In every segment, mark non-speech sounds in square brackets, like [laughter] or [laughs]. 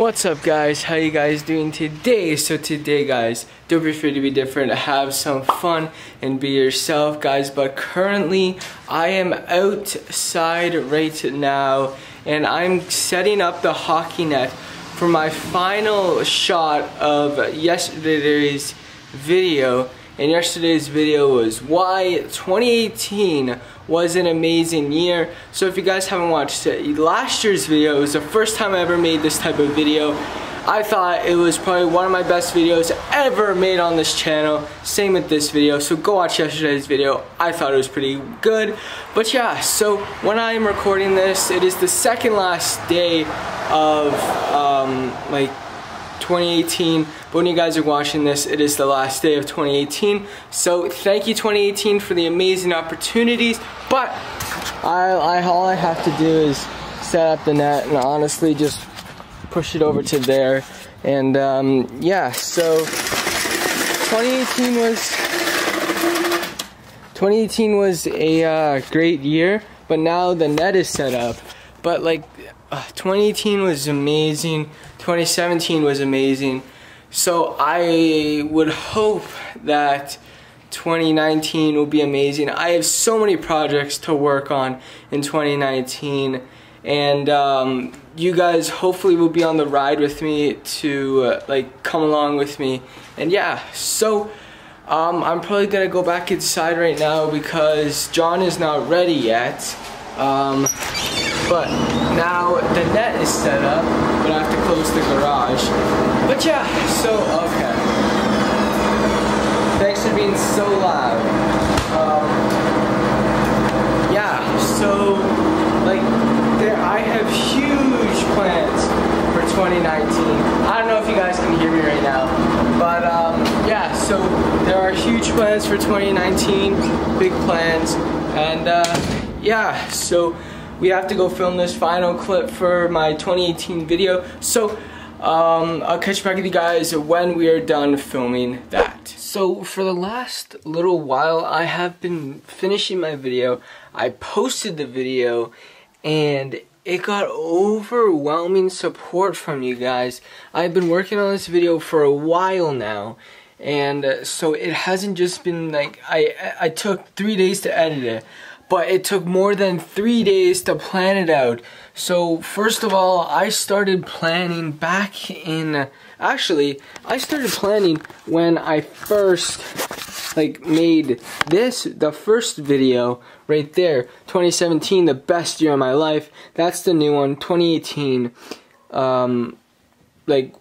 What's up guys? How you guys doing today? So today guys, don't be afraid to be different, have some fun and be yourself guys. But currently I am outside right now and I'm setting up the hockey net for my final shot of yesterday's video. And yesterday's video was why 2018 was an amazing year. So if you guys haven't watched it, last year's video it was the first time I ever made this type of video. I thought it was probably one of my best videos ever made on this channel. Same with this video, so go watch yesterday's video. I thought it was pretty good. But yeah, so when I'm recording this, it is the second last day of um, like 2018. But when you guys are watching this, it is the last day of 2018. So thank you 2018 for the amazing opportunities. But I, I all I have to do is set up the net and honestly just push it over to there. And um, yeah, so 2018 was 2018 was a uh, great year, but now the net is set up. But like uh, 2018 was amazing. 2017 was amazing. So I would hope that 2019 will be amazing. I have so many projects to work on in 2019 and um, you guys hopefully will be on the ride with me to uh, like come along with me and yeah so um, I'm probably gonna go back inside right now because John is not ready yet um, but now the net is set up, but I have to close the garage. But yeah, so, okay. Thanks for being so loud. Um, yeah, so, like, there, I have huge plans for 2019. I don't know if you guys can hear me right now, but um, yeah, so there are huge plans for 2019, big plans, and uh, yeah, so we have to go film this final clip for my 2018 video. So um, I'll catch back with you guys when we are done filming that. So for the last little while, I have been finishing my video. I posted the video and it got overwhelming support from you guys. I've been working on this video for a while now and uh, so it hasn't just been like I I took three days to edit it but it took more than three days to plan it out. So first of all, I started planning back in, actually, I started planning when I first like made this, the first video right there, 2017, the best year of my life. That's the new one, 2018. Um, like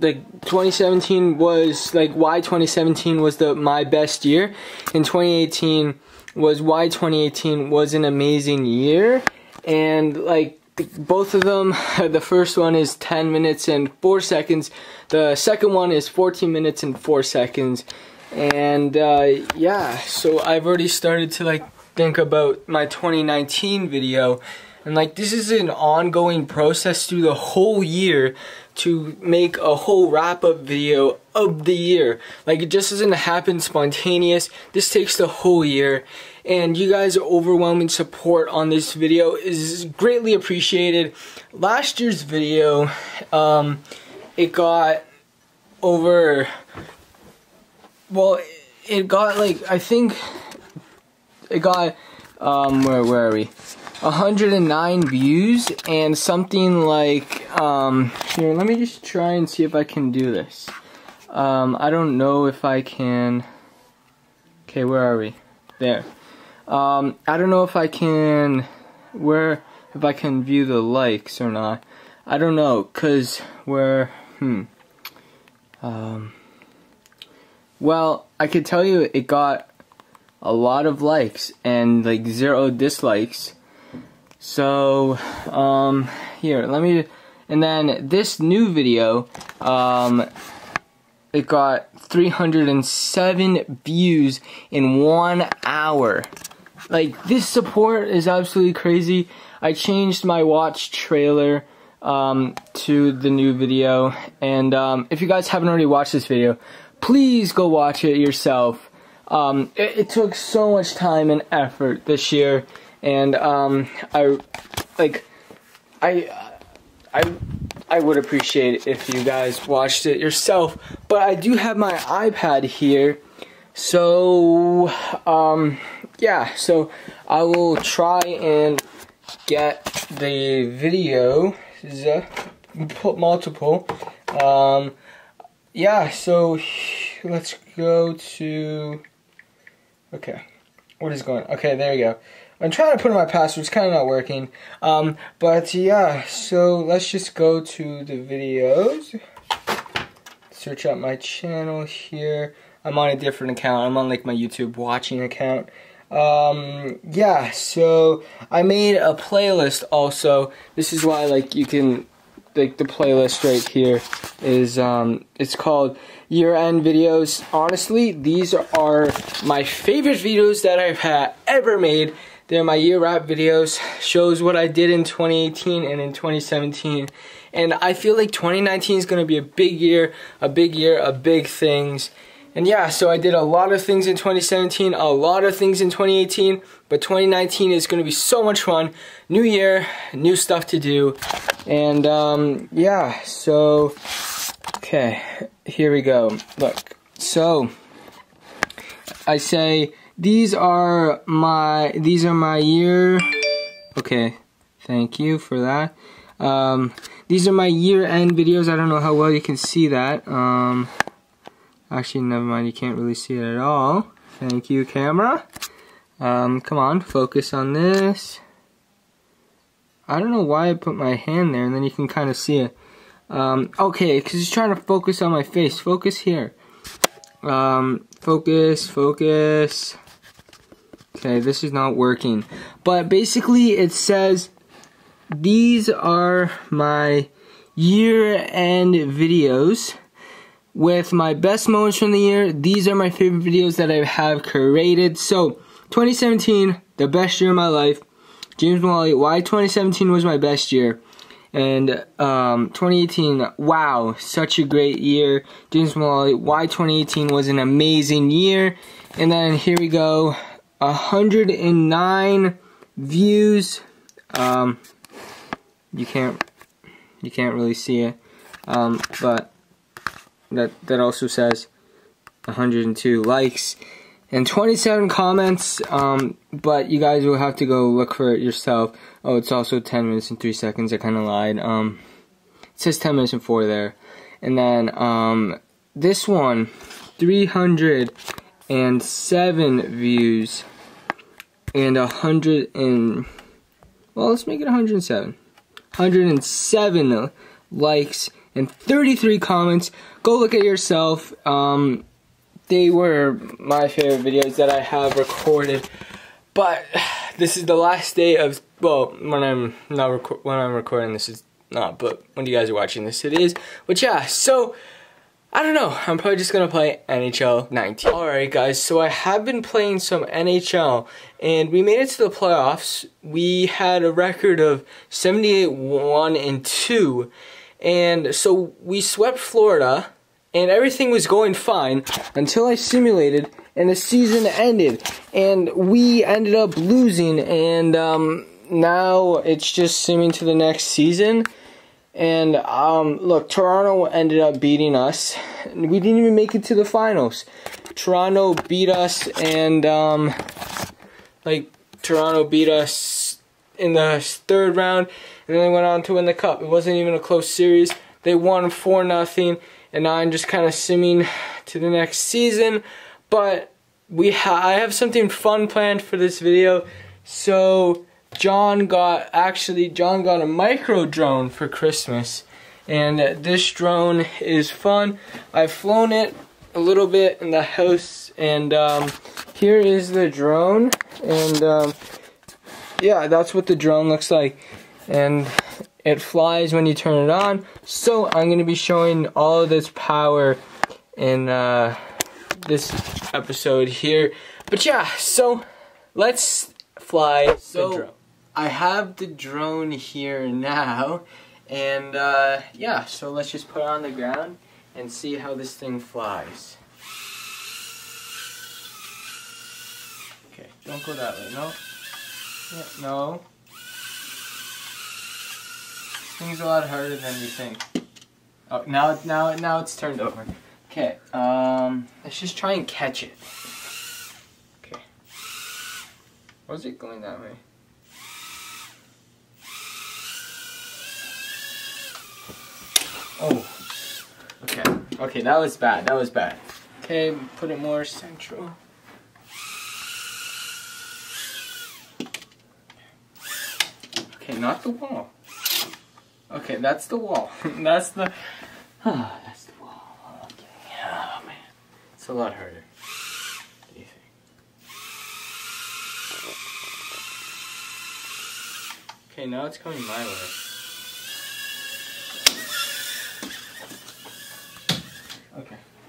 like 2017 was like why 2017 was the my best year in 2018 was why 2018 was an amazing year. And like both of them [laughs] the first one is 10 minutes and 4 seconds. The second one is 14 minutes and 4 seconds. And uh, yeah so I've already started to like think about my 2019 video and like this is an ongoing process through the whole year to make a whole wrap up video of the year. Like it just doesn't happen spontaneous. This takes the whole year. And you guys' overwhelming support on this video is greatly appreciated. Last year's video, um, it got over, well, it got like, I think, it got, um, where, where are we? 109 views and something like um here let me just try and see if I can do this. Um I don't know if I can okay where are we? There. Um I don't know if I can where if I can view the likes or not. I don't know cuz where hmm. Um well I could tell you it got a lot of likes and like zero dislikes so, um, here, let me, and then this new video, um, it got 307 views in one hour. Like, this support is absolutely crazy. I changed my watch trailer, um, to the new video, and, um, if you guys haven't already watched this video, please go watch it yourself. Um, it, it took so much time and effort this year and um, I like I I I would appreciate if you guys watched it yourself. But I do have my iPad here. So, um, yeah, so I will try and get the video, put multiple, um, yeah, so let's go to, okay, what is going, okay, there we go. I'm trying to put in my password, it's kind of not working, um, but yeah, so let's just go to the videos, search out my channel here, I'm on a different account, I'm on like my YouTube watching account, um, yeah, so I made a playlist also. This is why like you can like the playlist right here is um it's called year end videos. Honestly, these are my favorite videos that I've had ever made. They're my year wrap videos. Shows what I did in 2018 and in 2017. And I feel like 2019 is going to be a big year, a big year of big things. And yeah, so I did a lot of things in 2017, a lot of things in 2018, but 2019 is going to be so much fun. New year, new stuff to do. And um, yeah, so, okay, here we go. Look, so, I say, these are my, these are my year, okay, thank you for that. Um, these are my year-end videos. I don't know how well you can see that. Um, Actually, never mind, you can't really see it at all. Thank you, camera. Um, come on, focus on this. I don't know why I put my hand there, and then you can kind of see it. Um, okay, because it's trying to focus on my face. Focus here. Um, focus, focus. Okay, this is not working. But basically, it says these are my year-end videos with my best moments from the year. These are my favorite videos that I have created. So, 2017, the best year of my life. James Mullaly, why 2017 was my best year. And um, 2018, wow, such a great year. James Mullaly, why 2018 was an amazing year. And then here we go, 109 views. Um, you can't, you can't really see it, um, but that that also says 102 likes and 27 comments. Um, but you guys will have to go look for it yourself. Oh it's also 10 minutes and 3 seconds. I kind of lied. Um, it says 10 minutes and 4 there. And then um, this one 307 views and a 100 and well let's make it 107 107 likes and 33 comments. Go look at yourself. Um, they were my favorite videos that I have recorded. But this is the last day of well, when I'm not when I'm recording this is not, but when you guys are watching this it is. But yeah, so I don't know. I'm probably just gonna play NHL 19. Alright guys, so I have been playing some NHL and we made it to the playoffs. We had a record of 78 1 and 2 and so we swept Florida, and everything was going fine until I simulated, and the season ended. And we ended up losing, and um, now it's just simming to the next season. And um, look, Toronto ended up beating us. We didn't even make it to the finals. Toronto beat us, and um, like Toronto beat us in the third round, and then they went on to win the cup. It wasn't even a close series. They won 4 nothing, and now I'm just kind of simming to the next season. But we ha I have something fun planned for this video. So John got actually John got a micro drone for Christmas, and this drone is fun. I've flown it a little bit in the house, and um, here is the drone, and um, yeah, that's what the drone looks like. And it flies when you turn it on. So I'm going to be showing all of this power in uh, this episode here. But yeah, so let's fly so I have the drone here now. And uh, yeah, so let's just put it on the ground and see how this thing flies. Okay, don't go that way, no. Yeah, no. This thing's a lot harder than you think. Oh, now, now, now it's turned over. Okay, um, let's just try and catch it. Okay. Why is it going that way? Oh. Okay. That was bad. That was bad. Okay, put it more central. Okay, not the wall. Okay, that's the wall. [laughs] that's the. Oh, [sighs] that's the wall. Okay. Oh man, it's a lot harder. What do you think? Okay, now it's coming my way.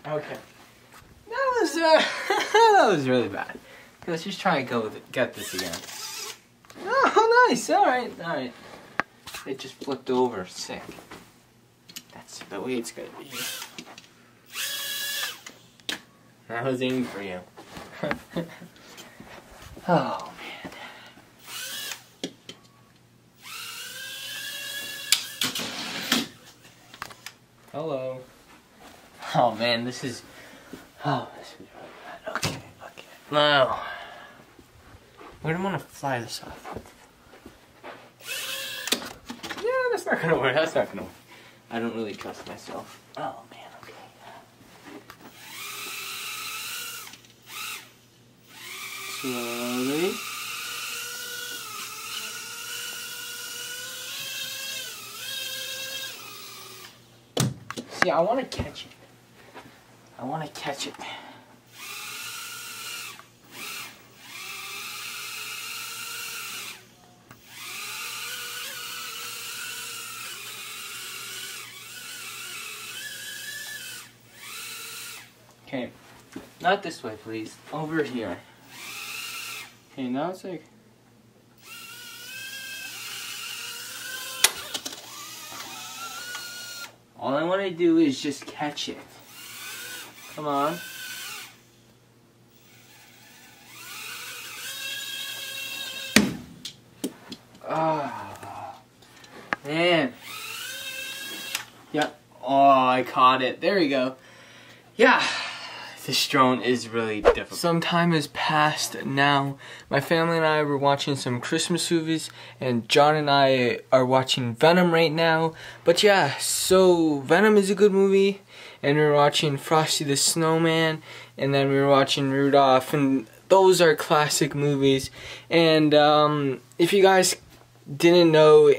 Okay. That was uh, [laughs] that was really bad. Let's just try and go with it, get this again. Oh, [laughs] nice. All right. All right. It just flipped over. Sick. That's the way it's gonna be. That was aiming for you. [laughs] oh man. Hello. Oh man, this is. Oh, this is really bad. Okay, okay. Now, we're gonna want to fly this off. Yeah, that's not gonna work. That's not gonna work. I don't really trust myself. Oh man, okay. Slowly. See, I want to catch it. I want to catch it. Okay, not this way, please. Over here. Okay, now it's like. All I want to do is just catch it. Come on. Ah, oh, man. Yep. Oh, I caught it. There we go. Yeah. This drone is really difficult. Some time has passed now. My family and I were watching some Christmas movies, and John and I are watching Venom right now. But yeah, so Venom is a good movie, and we are watching Frosty the Snowman, and then we were watching Rudolph, and those are classic movies. And um, if you guys didn't know,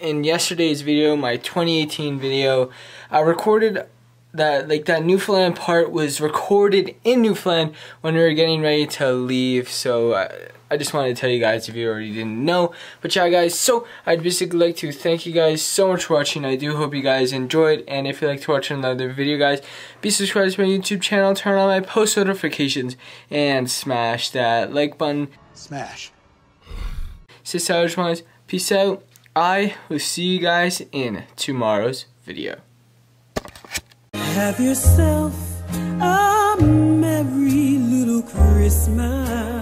in yesterday's video, my 2018 video, I recorded that like that Newfoundland part was recorded in Newfoundland when we were getting ready to leave. So uh, I just wanted to tell you guys if you already didn't know. But yeah, guys. So I'd basically like to thank you guys so much for watching. I do hope you guys enjoyed. And if you'd like to watch another video, guys, be subscribed to my YouTube channel, turn on my post notifications, and smash that like button. Smash. so Sis Peace out. I will see you guys in tomorrow's video. Have yourself a merry little Christmas.